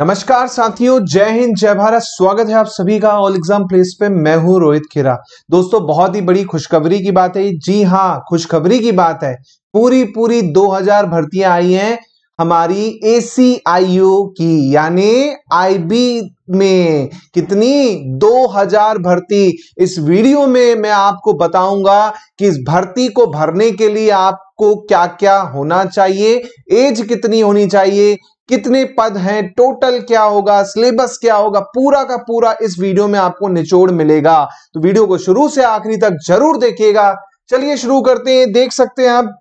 नमस्कार साथियों, जय हिंद, जय भारत। स्वागत है आप सभी का ऑल एग्ज़ाम प्लेस पे। मैं हूँ रोहित खेरा। दोस्तों, बहुत ही बड़ी खुशखबरी की बात है। जी हाँ खुशखबरी की बात है। पूरी पूरी 2000 भर्तियाँ आई हैं हमारी एसीआईओ की। यानी आईबी में कितनी? 2000 भर्ती। इस वीडियो में मैं आपको बताऊँगा कि इस भर्ती को भरने के लिए आपको क्या क्या होना चाहिए, एज कितनी होनी चाहिए कितने पद हैं टोटल क्या होगा सिलेबस क्या होगा, पूरा का पूरा इस वीडियो में आपको निचोड़ मिलेगा। तो वीडियो को शुरू से आखिरी तक ज़रूर देखिएगा। चलिए शुरू करते हैं, देख सकते हैं आप।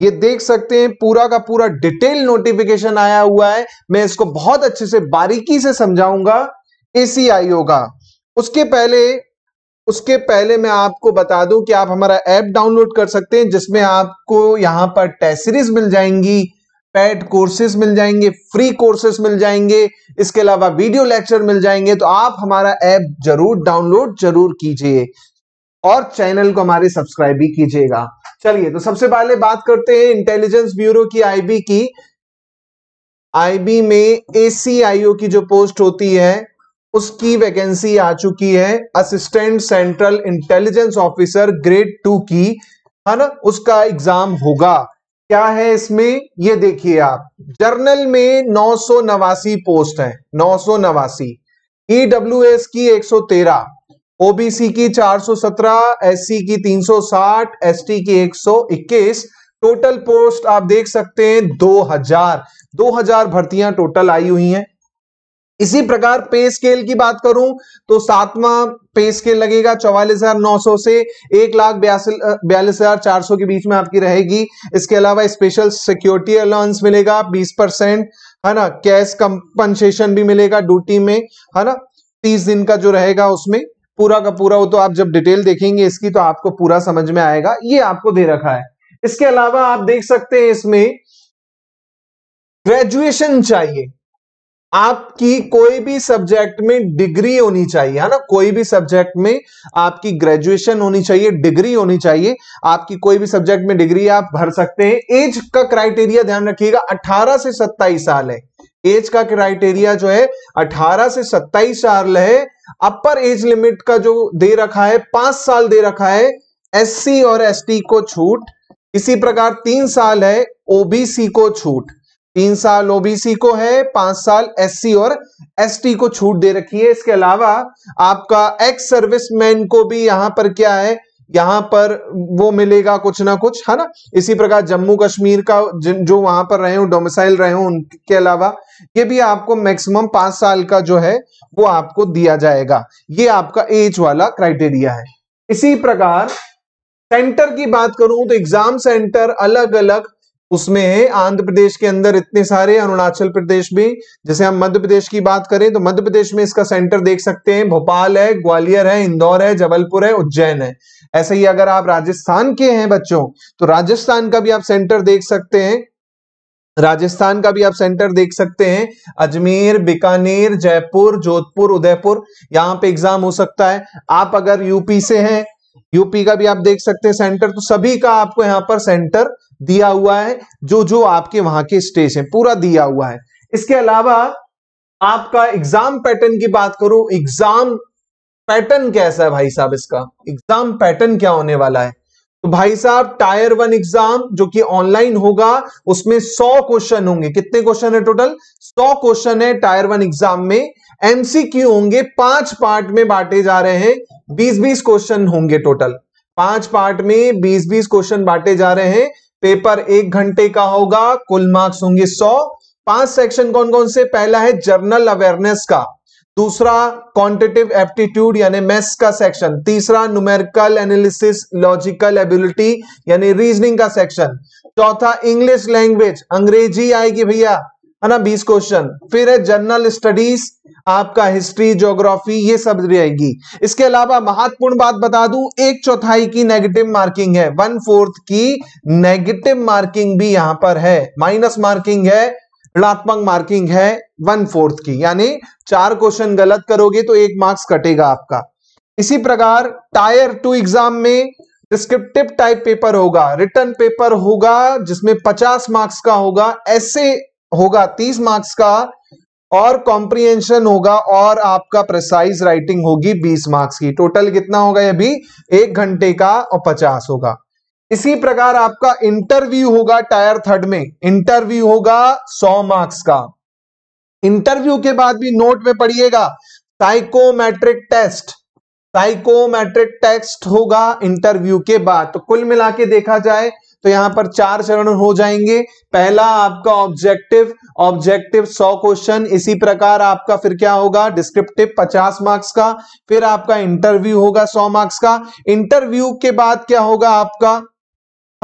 ये देख सकते हैं, पूरा का पूरा डिटेल नोटिफिकेशन आया हुआ है। मैं इसको बहुत अच्छे से बारीकी से समझाऊँगा। एसीआईओ का। उसके पहले उसके पहले मैं आपको बता दूँ कि आप हमारा ऐप डाउनलोड कर सकते हैं, जिसमें आपको यहाँ पर टेस्ट सीरीज़ मिल जाएँगी। पेड कोर्सेज मिल जाएँगे, फ्री कोर्सेज मिल जाएँगे, इसके अलावा वीडियो लेक्चर मिल जाएँगे तो आप हमारा ऐप ज़रूर डाउनलोड ज़रूर कीजिए और चैनल को हमारे सब्सक्राइब भी कीजिएगा। चलिए तो सबसे पहले बात करते हैं इंटेलिजेंस ब्यूरो की आईबी की। आईबी में एसीआईओ की जो पोस्ट होती है, उसकी वैकेंसी आ चुकी है। Assistant central intelligence officer grade two की, है ना? उसका एग्ज़ाम होगा। क्या है इसमें? ये देखिए आप। जर्नल में नौ सौ नवासी पोस्ट है। नौ सौ नवासी। ईडब्ल्यू एस की 113 ओबीसी की 417 एससी की 360 एसटी की 121 टोटल पोस्ट आप देख सकते हैं 2000 2000 भर्तियाँ टोटल आई हुई हैं। इसी प्रकार पे स्केल की बात करूँ तो सातवां पे स्केल लगेगा चौवालीस हज़ार नौ सौ से एक लाख बयालीस हज़ार चार सौ के बीच में आपकी रहेगी। इसके अलावा स्पेशल सिक्योरिटी अलाउंस मिलेगा, बीस परसेंट, है ना? कैश कंपनसेशन भी मिलेगा ड्यूटी में, है ना? तीस दिन का जो रहेगा उसमें, पूरा का पूरा वो तो आप जब डिटेल देखेंगे इसकी तो आपको पूरा समझ में आएगा, ये आपको दे रखा है। इसके अलावा आप देख सकते हैं इसमें ग्रेजुएशन चाहिए। आपकी कोई भी सब्जेक्ट में डिग्री होनी चाहिए, है ना? कोई भी सब्जेक्ट में आपकी ग्रेजुएशन होनी चाहिए, डिग्री होनी चाहिए, आपकी कोई भी सब्जेक्ट में डिग्री आप भर सकते हैं। एज का क्राइटेरिया ध्यान रखिएगा 18 से 27 साल है। एज का क्राइटेरिया जो है 18 से 27 साल है। अपर एज लिमिट का जो दे रखा है, पाँच साल दे रखा है, एससी और एसटी को छूट। इसी प्रकार तीन साल है, ओबीसी को छूट। तीन साल ओबीसी को है, पाँच साल एससी और एसटी को छूट दे रखी है। इसके अलावा आपका एक्स सर्विसमैन को भी यहाँ पर क्या है, यहाँ पर वो मिलेगा कुछ ना कुछ, है ना? इसी प्रकार जम्मू कश्मीर का जो वहाँ पर रहे हो डोमिसाइल रहे हो, उनके अलावा ये भी आपको मैक्सिमम पाँच साल का जो है, वो आपको दिया जाएगा। ये आपका एज वाला क्राइटेरिया है। इसी प्रकार सेंटर की बात करूँ तो एग्ज़ाम सेंटर अलग अलग उसमें आंध्र प्रदेश के अंदर इतने सारे, अरुणाचल प्रदेश भी। जैसे हम मध्य प्रदेश की बात करें तो मध्य प्रदेश में इसका सेंटर देख सकते हैं। भोपाल है, ग्वालियर है, इंदौर है, जबलपुर है, उज्जैन है। ऐसे ही अगर आप राजस्थान के हैं बच्चों तो राजस्थान का भी आप सेंटर देख सकते हैं। राजस्थान का भी आप सेंटर देख सकते हैं। अजमेर, बीकानेर, जयपुर, जोधपुर, उदयपुर, यहाँ पे एग्ज़ाम हो सकता है। आप अगर यूपी से हैं यूपी का भी आप देख सकते हैं सेंटर तो सभी का आपको यहाँ पर सेंटर दिया हुआ है, जो जो आपके वहाँ के स्टेज है, पूरा दिया हुआ है। इसके अलावा आपका एग्ज़ाम पैटर्न की बात करूँ एग्ज़ाम पैटर्न कैसा है भाई साहब इसका? एग्ज़ाम पैटर्न क्या होने वाला है? तो भाई साहब टायर वन एग्ज़ाम जो कि ऑनलाइन होगा, उसमें 100 क्वेश्चन होंगे। कितने क्वेश्चन है टोटल 100 क्वेश्चन है टायर वन एग्ज़ाम में। एमसीक्यू होंगे, पाँच पार्ट में बांटे जा रहे हैं 20-20 क्वेश्चन होंगे टोटल पाँच पार्ट में 20-20 क्वेश्चन बांटे जा रहे हैं पेपर एक घंटे का होगा, कुल मार्क्स होंगे सौ। पाँच सेक्शन कौन कौन से? पहला है जर्नल अवेयरनेस का। दूसरा क्वांटिटिव एप्टीट्यूड यानी मैथ्स का सेक्शन। तीसरा न्यूमेरिकल एनालिसिस, लॉजिकल एबिलिटी यानी रीजनिंग का सेक्शन। चौथा इंग्लिश लैंग्वेज, अंग्रेज़ी आएगी भैया। है ना, बीस क्वेश्चन फिर है जनरल स्टडीज़ आपका हिस्ट्री ज्योग्राफी ये सब रहेगी. इसके अलावा महत्वपूर्ण बात बता दूँ, एक चौथाई की नेगेटिव मार्किंग है. वन फोर्थ की नेगेटिव मार्किंग भी यहाँ पर है. माइनस मार्किंग है ऋणात्मक मार्किंग है वन फोर्थ की. यानी चार क्वेश्चन गलत करोगे तो एक मार्क्स कटेगा आपका. इसी प्रकार टायर टू एग्ज़ाम में डिस्क्रिप्टिव टाइप पेपर होगा. रिटर्न पेपर होगा जिसमें 50 मार्क्स का होगा. ऐसे होगा 30 मार्क्स का और कॉम्प्रिहेंशन होगा और आपका प्रिसाइज राइटिंग होगी 20 मार्क्स की। टोटल कितना होगा ये भी? एक घंटे का और 50 होगा। इसी प्रकार आपका इंटरव्यू होगा टायर थर्ड में। इंटरव्यू होगा 100 मार्क्स का। इंटरव्यू के बाद भी नोट में पढ़िएगा। साइकोमेट्रिक टेस्ट साइकोमेट्रिक टेस्ट होगा इंटरव्यू के बाद। तो कुल मिला के देखा जाए तो यहाँ पर चार चरण हो जाएँगे। पहला आपका ऑब्जेक्टिव ऑब्जेक्टिव 100 क्वेश्चन इसी प्रकार आपका फिर क्या होगा? डिस्क्रिप्टिव 50 मार्क्स का, फिर आपका इंटरव्यू होगा 100 मार्क्स का। इंटरव्यू के बाद क्या होगा आपका?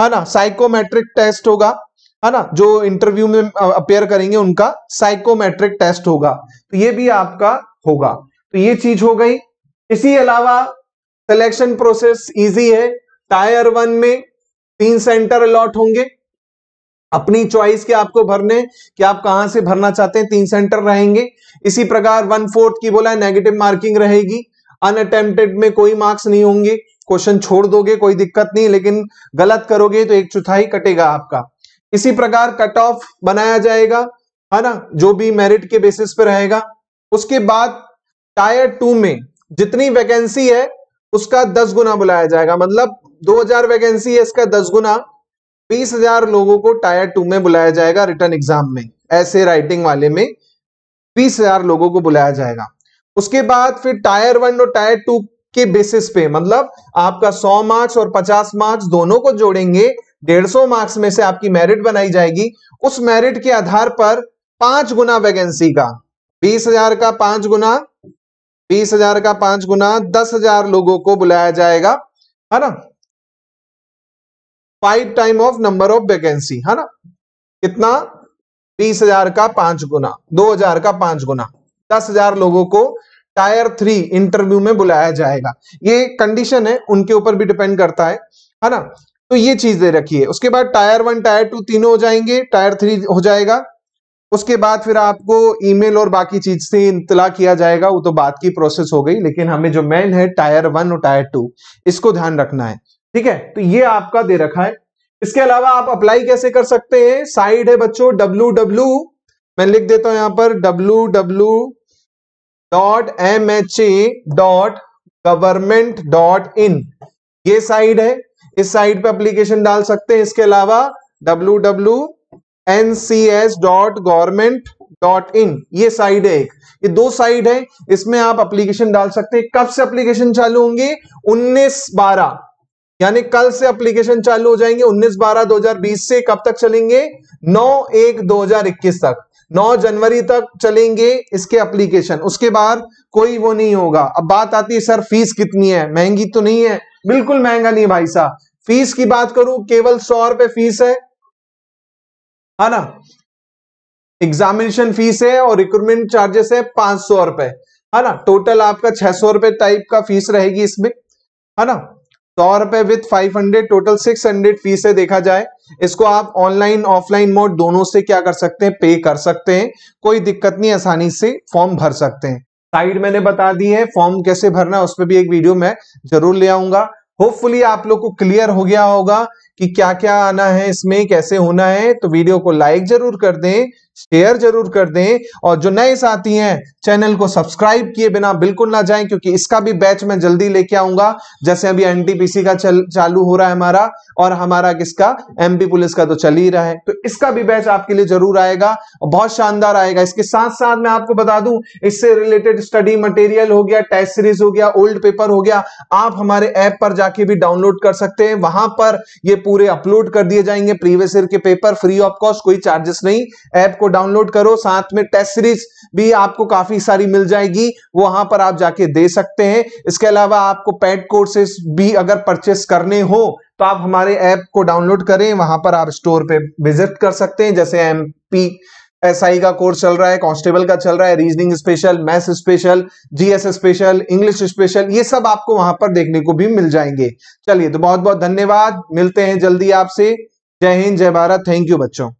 है ना साइकोमेट्रिक टेस्ट होगा। है ना, जो इंटरव्यू में अपेयर करेंगे उनका साइकोमेट्रिक टेस्ट होगा। तो ये भी आपका होगा। तो ये चीज़ हो गई। इसी अलावा सिलेक्शन प्रोसेस इजी है। टायर वन में तीन सेंटर अलॉट होंगे। अपनी चॉइस के आपको भरने, कि आप कहाँ से भरना चाहते हैं, तीन सेंटर रहेंगे। इसी प्रकार वन फोर्थ की बोला नेगेटिव मार्किंग रहेगी। अनअटेम्प्टेड में कोई मार्क्स नहीं होंगे। क्वेश्चन छोड़ दोगे, कोई दिक्कत नहीं, लेकिन गलत करोगे तो एक चौथाई कटेगा आपका। इसी प्रकार कट ऑफ़ बनाया जाएगा, है ना? जो भी मेरिट के बेसिस पे रहेगा। उसके बाद टायर टू में जितनी वैकेंसी है, उसका दस गुना बुलाया जाएगा। मतलब 2000 वैकेंसी है इसका, दस गुना। बीस हज़ार लोगों को टायर टू में बुलाया जाएगा रिटर्न एग्ज़ाम में, ऐसे राइटिंग वाले में बीस हज़ार लोगों को बुलाया जाएगा। उसके बाद फिर टायर वन और टायर टू के बेसिस पे मतलब आपका 100 मार्क्स और 50 मार्क्स दोनों को जोड़ेंगे 150 मार्क्स में से आपकी मेरिट बनाई जाएगी। उस मेरिट के आधार पर पाँच गुना वैकेंसी का, बीस हज़ार का पाँच गुना, बीस हज़ार का पाँच गुना, दस हज़ार लोगों को बुलाया जाएगा, है ना? Five time of number of vacancy है ना? कितना? बीस हज़ार का पाँच गुना, दो हज़ार का पाँच गुना। दस हज़ार लोगों को टायर थ्री इंटरव्यू में बुलाया जाएगा। ये कंडीशन है, उनके ऊपर भी डिपेंड करता है है ना? तो ये चीज़ दे रखी है उसके बाद टायर वन टायर टू तीनों हो जाएँगे टायर थ्री हो जाएगा। उसके बाद फिर आपको ईमेल और बाकी चीज़ से इंतला किया जाएगा, वो तो बात की प्रोसेस हो गई, लेकिन हमें जो मेन है टायर वन और टायर टू इसको ध्यान रखना है। ठीक है? तो ये आपका दे रखा है। इसके अलावा आप अप्लाई कैसे कर सकते हैं? साइड है बच्चों डब्ल्यू डब्ल्यू मैं लिख देता हूँ यहाँ पर W W dot M H A dot government dot in ये साइड है। इस साइड पे एप्लीकेशन डाल सकते हैं। इसके अलावा W W N C S dot government dot in ये साइड है एक। ये दो साइड है। इसमें आप एप्लीकेशन डाल सकते हैं। कब से एप्लीकेशन चालू होंगे? 19 बारह। यानी कल से एप्लीकेशन चालू हो जाएँगे 19 बारह 2020 से। कब तक चलेंगे? 9 एक 2021 तक। 9 जनवरी तक चलेंगे इसके एप्लीकेशन उसके बाद कोई वो नहीं होगा। अब बात आती है, सर फ़ीस कितनी है? महँगी तो नहीं है। बिल्कुल महँगा नहीं भाई साहब। फ़ीस की बात करूँ, केवल सौ रुपए फ़ीस है। है ना? एग्जामिनेशन फ़ीस है और रिक्रूटमेंट चार्जेस है पाँच सौ रुपए। है ना? टोटल आपका छह सौ रुपए टाइप का फ़ीस रहेगी इसमें। है ना? सौ रुपए with five hundred total six hundred fees है देखा जाए, इसको आप ऑनलाइन ऑफलाइन मोड दोनों से क्या कर सकते हैं? पे कर सकते हैं। कोई दिक्कत नहीं, आसानी से फॉर्म भर सकते हैं। साइड मैंने बता दी है फॉर्म कैसे भरना है, उस पर भी एक वीडियो मैं ज़रूर ले आऊँगा। होपफुली आप लोग को क्लियर हो गया होगा कि क्या क्या आना है इसमें, कैसे होना है तो वीडियो को लाइक ज़रूर कर दें। शेयर ज़रूर कर दें। और जो नए साथी हैं चैनल को सब्सक्राइब किए बिना बिल्कुल ना जाएँ क्योंकि इसका भी बैच मैं जल्दी लेके आऊँगा। जैसे अभी एनटीपीसी का चल, चालू हो रहा है हमारा और हमारा किसका? एमपी पुलिस का तो चल ही रहा है। तो इसका भी बैच आपके लिए ज़रूर आएगा और बहुत शानदार आएगा। इसके साथ साथ मैं आपको बता दूँ इससे रिलेटेड स्टडी मटेरियल हो गया टेस्ट सीरीज़ हो गया ओल्ड पेपर हो गया। आप हमारे ऐप पर जाके भी डाउनलोड कर सकते हैं। वहाँ पर ये पूरे अपलोड कर दिए जाएँगे। प्रीवियस ईयर के पेपर फ्री ऑफ़ कॉस्ट कोई चार्जेस नहीं। ऐप को डाउनलोड करो, साथ में टेस्ट सीरीज़ भी आपको काफ़ी सारी मिल जाएगी, वहाँ पर आप जाके दे सकते हैं। इसके अलावा आपको पेड कोर्सेस भी अगर परचेस करने हो तो आप हमारे ऐप को डाउनलोड करें, वहाँ पर आप स्टोर पे विज़िट कर सकते हैं। जैसे एमपी एसआई का कोर्स चल रहा है कांस्टेबल का चल रहा है reasoning special maths special GS special English special ये सब आपको वहाँ पर देखने को भी मिल जाएँगे। चलिए तो बहुत बहुत धन्यवाद। मिलते हैं जल्दी आपसे। जय हिंद, जय भारत। थैंक यू बच्चों।